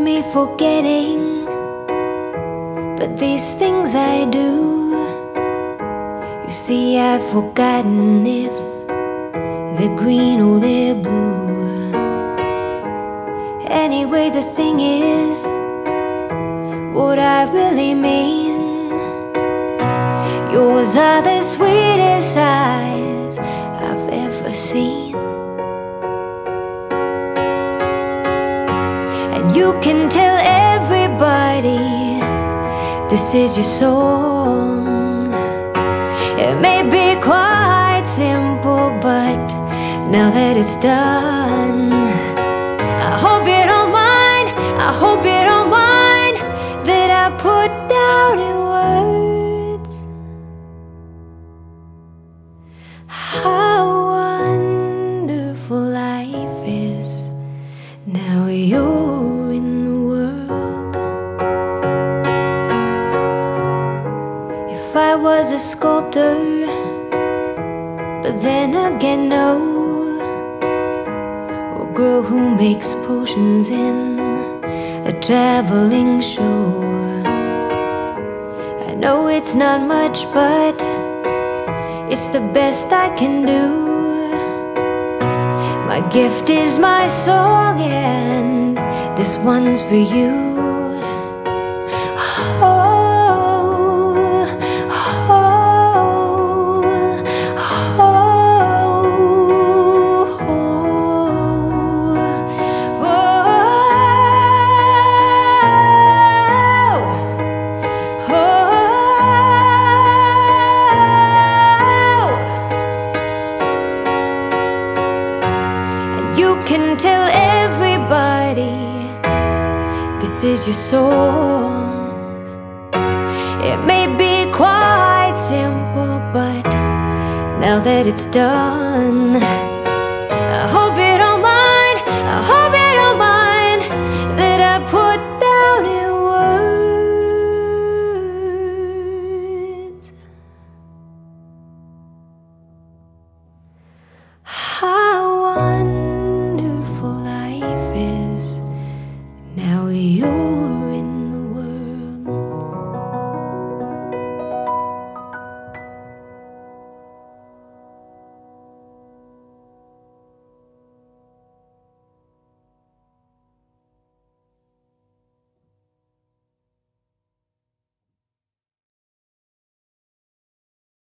Me for getting, but these things I do. You see, I've forgotten if they're green or they're blue. Anyway, the thing is, what I really mean. Yours are the sweetest you can tell everybody this is your song. It may be quite simple, but now that it's done, I hope you don't mind. I hope you don't mind that I put down in words a sculptor, but then again, no. A girl who makes potions in a traveling show. I know it's not much, but it's the best I can do. My gift is my song, and this one's for you. This is your song. It may be quite simple, but now that it's done.